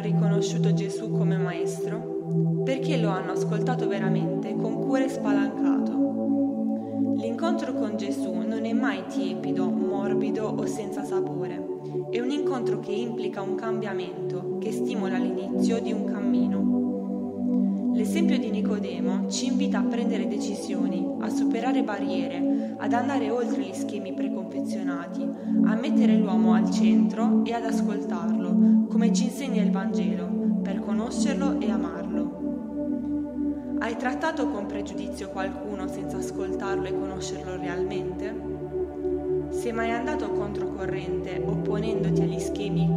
riconosciuto Gesù come maestro? Perché lo hanno ascoltato veramente con cuore spalancato. L'incontro con Gesù non è mai tiepido, morbido o senza sapore. È un incontro che implica un cambiamento, che stimola l'inizio di un cammino. L'esempio di Nicodemo ci invita a prendere decisioni, a superare barriere, ad andare oltre gli schemi preconfezionati, a mettere l'uomo al centro e ad ascoltarlo, come ci insegna il Vangelo, per conoscerlo e amarlo. Hai trattato con pregiudizio qualcuno senza ascoltarlo e conoscerlo realmente? Sei mai andato controcorrente opponendoti agli schemi?